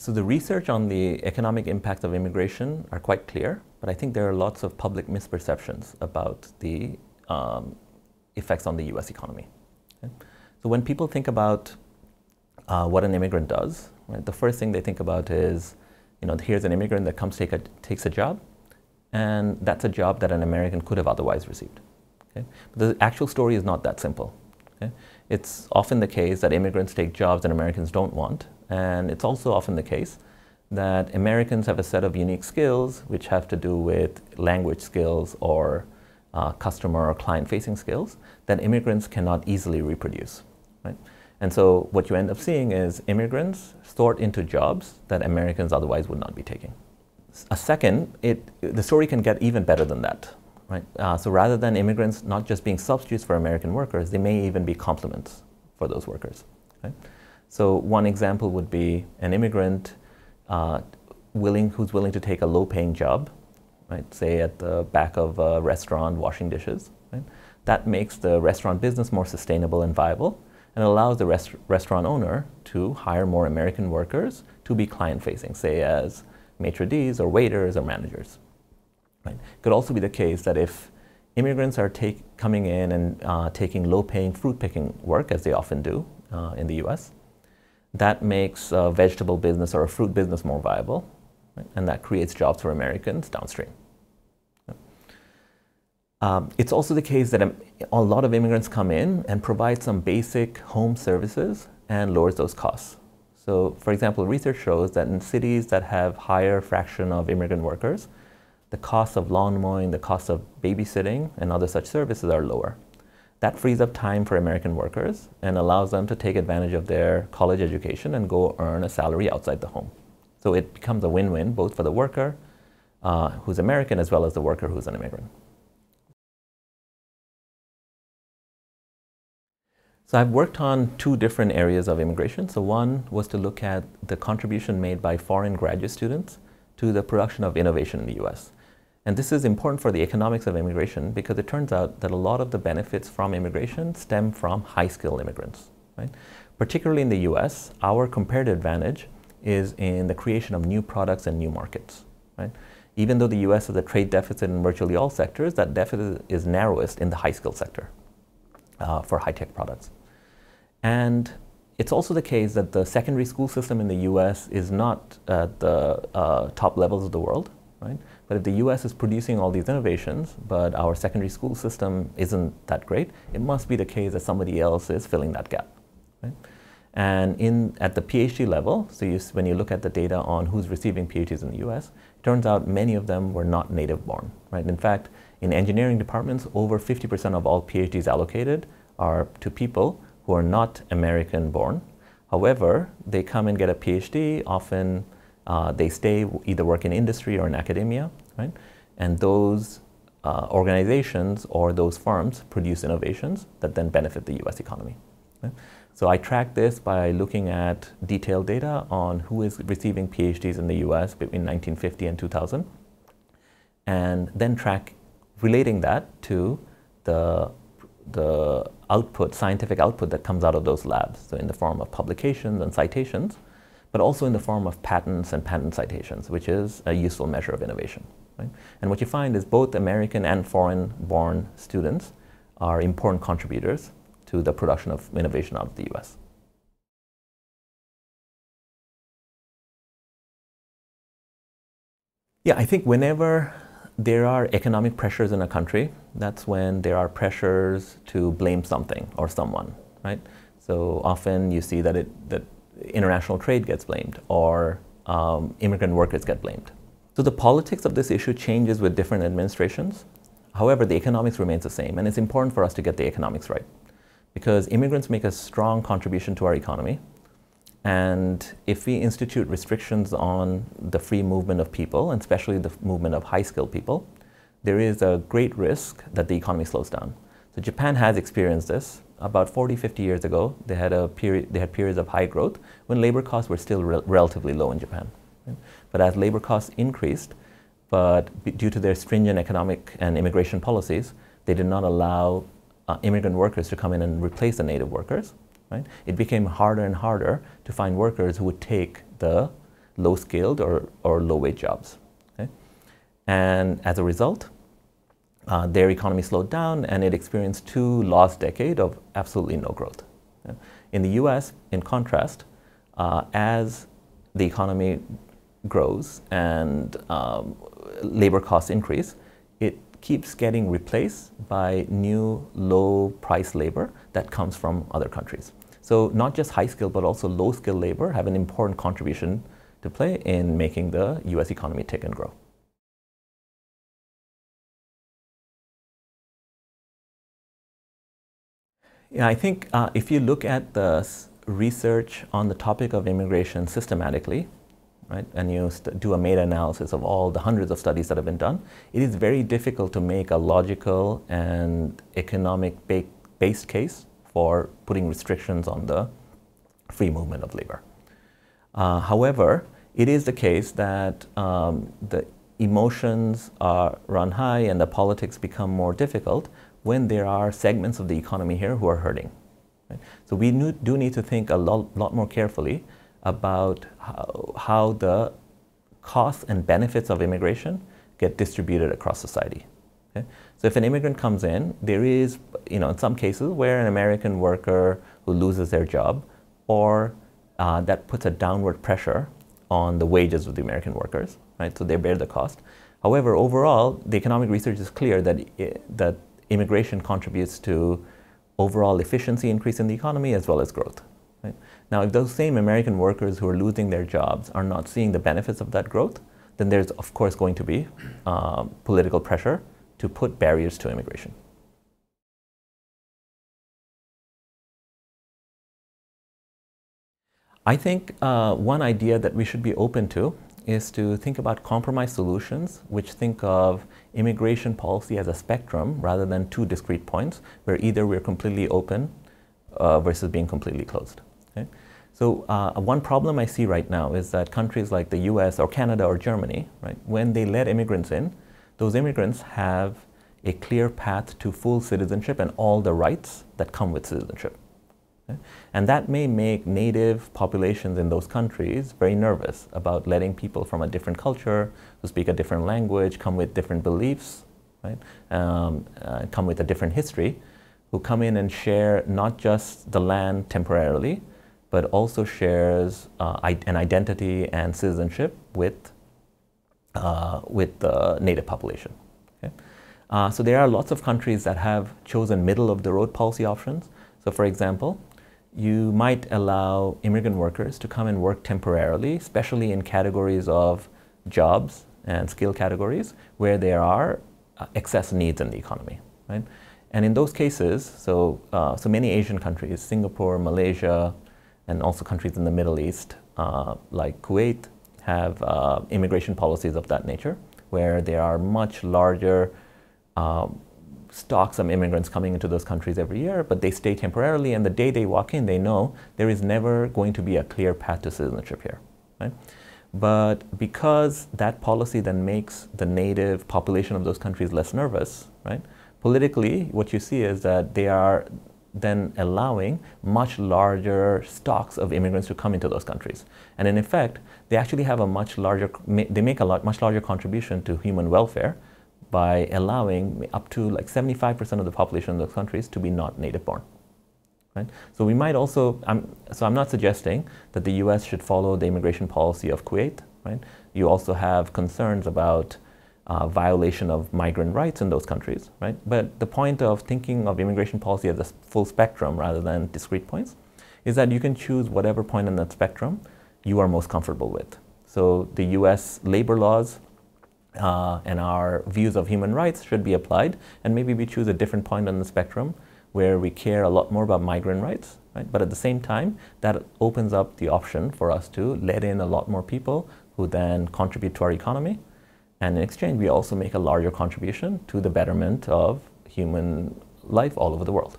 So the research on the economic impact of immigration are quite clear, but I think there are lots of public misperceptions about the um, effects on the U.S. economy. Okay? So when people think about uh, what an immigrant does, right, the first thing they think about is, you know, here's an immigrant that comes take a, takes a job, and that's a job that an American could have otherwise received. Okay? But the actual story is not that simple. Okay? It's often the case that immigrants take jobs that Americans don't want, and it's also often the case that Americans have a set of unique skills which have to do with language skills or uh, customer or client facing skills that immigrants cannot easily reproduce. Right? And so what you end up seeing is immigrants sort into jobs that Americans otherwise would not be taking. A second, it, the story can get even better than that. Right? Uh, so rather than immigrants not just being substitutes for American workers, they may even be complements for those workers. So one example would be an immigrant uh, willing, who's willing to take a low-paying job, right? Say at the back of a restaurant washing dishes. Right? That makes the restaurant business more sustainable and viable, and allows the rest restaurant owner to hire more American workers to be client-facing, say as maitre d's or waiters or managers. Right? Could also be the case that if immigrants are take, coming in and uh, taking low-paying fruit picking work, as they often do uh, in the U.S., that makes a vegetable business or a fruit business more viable, right? and that creates jobs for Americans downstream. Um, it's also the case that a lot of immigrants come in and provide some basic home services and lowers those costs. So, for example, research shows that in cities that have higher fraction of immigrant workers, the cost of lawn mowing, the cost of babysitting, and other such services are lower. That frees up time for American workers and allows them to take advantage of their college education and go earn a salary outside the home. So it becomes a win-win both for the worker uh, who's American as well as the worker who's an immigrant. So I've worked on two different areas of immigration. So one was to look at the contribution made by foreign graduate students to the production of innovation in the US. And this is important for the economics of immigration because it turns out that a lot of the benefits from immigration stem from high-skilled immigrants. Right? Particularly in the US, our comparative advantage is in the creation of new products and new markets. Right? Even though the US has a trade deficit in virtually all sectors, that deficit is narrowest in the high-skilled sector uh, for high-tech products. And it's also the case that the secondary school system in the US is not at the uh, top levels of the world. Right? But if the US is producing all these innovations, but our secondary school system isn't that great, it must be the case that somebody else is filling that gap. Right? And in, at the PhD level, so you, when you look at the data on who's receiving PhDs in the US, it turns out many of them were not native born. Right? In fact, in engineering departments, over 50% of all PhDs allocated are to people who are not American born. However, they come and get a PhD, often uh, they stay, either work in industry or in academia, right? And those uh, organizations or those firms produce innovations that then benefit the US economy. Right? So I track this by looking at detailed data on who is receiving PhDs in the US between 1950 and 2000, and then track relating that to the, the output, scientific output that comes out of those labs, so in the form of publications and citations, but also in the form of patents and patent citations, which is a useful measure of innovation. Right? And what you find is both American and foreign-born students are important contributors to the production of innovation out of the US. Yeah, I think whenever there are economic pressures in a country, that's when there are pressures to blame something or someone, right? So often you see that, it, that international trade gets blamed or um, immigrant workers get blamed. So the politics of this issue changes with different administrations. However, the economics remains the same, and it's important for us to get the economics right because immigrants make a strong contribution to our economy. And if we institute restrictions on the free movement of people, and especially the movement of high-skilled people, there is a great risk that the economy slows down. So Japan has experienced this about 40, 50 years ago, they had, a period, they had periods of high growth when labor costs were still re relatively low in Japan. But as labor costs increased, but due to their stringent economic and immigration policies, they did not allow uh, immigrant workers to come in and replace the native workers. Right? It became harder and harder to find workers who would take the low skilled or, or low wage jobs. And as a result, uh, their economy slowed down and it experienced two lost decades of absolutely no growth. In the US, in contrast, uh, as the economy grows and um, labor costs increase, it keeps getting replaced by new low price labor that comes from other countries. So not just high skill, but also low skill labor have an important contribution to play in making the US economy tick and grow. Yeah, I think uh, if you look at the research on the topic of immigration systematically, right, and you do a meta-analysis of all the hundreds of studies that have been done, it is very difficult to make a logical and economic-based case for putting restrictions on the free movement of labor. Uh, however, it is the case that um, the emotions are run high and the politics become more difficult when there are segments of the economy here who are hurting. Right? So we do need to think a lot, lot more carefully about how, how the costs and benefits of immigration get distributed across society. Okay? So if an immigrant comes in, there is, you know, in some cases where an American worker who loses their job, or uh, that puts a downward pressure on the wages of the American workers, right? So they bear the cost. However, overall, the economic research is clear that that immigration contributes to overall efficiency increase in the economy as well as growth. Right? Now, if those same American workers who are losing their jobs are not seeing the benefits of that growth, then there's of course going to be uh, political pressure to put barriers to immigration. I think uh, one idea that we should be open to is to think about compromise solutions which think of immigration policy as a spectrum rather than two discrete points where either we're completely open uh, versus being completely closed. Okay? So uh, one problem I see right now is that countries like the US or Canada or Germany, right, when they let immigrants in, those immigrants have a clear path to full citizenship and all the rights that come with citizenship. And that may make native populations in those countries very nervous about letting people from a different culture, who speak a different language, come with different beliefs, right? Um, uh, come with a different history, who come in and share not just the land temporarily, but also shares uh, an identity and citizenship with, uh, with the native population. Okay? Uh, so there are lots of countries that have chosen middle of the road policy options. So for example, you might allow immigrant workers to come and work temporarily, especially in categories of jobs and skill categories where there are uh, excess needs in the economy. Right? And in those cases, so, uh, so many Asian countries, Singapore, Malaysia, and also countries in the Middle East, uh, like Kuwait, have uh, immigration policies of that nature, where there are much larger um, stocks some immigrants coming into those countries every year, but they stay temporarily, and the day they walk in, they know there is never going to be a clear path to citizenship here. Right? But because that policy then makes the native population of those countries less nervous, right? Politically, what you see is that they are then allowing much larger stocks of immigrants to come into those countries. And in effect, they actually have a much larger, they make a lot, much larger contribution to human welfare by allowing up to like 75% of the population of those countries to be not native born. Right? So we might also, I'm, so I'm not suggesting that the US should follow the immigration policy of Kuwait. Right? You also have concerns about uh, violation of migrant rights in those countries. Right? But the point of thinking of immigration policy as a full spectrum rather than discrete points is that you can choose whatever point in that spectrum you are most comfortable with. So the US labor laws uh, and our views of human rights should be applied. And maybe we choose a different point on the spectrum where we care a lot more about migrant rights. Right? But at the same time, that opens up the option for us to let in a lot more people who then contribute to our economy. And in exchange, we also make a larger contribution to the betterment of human life all over the world.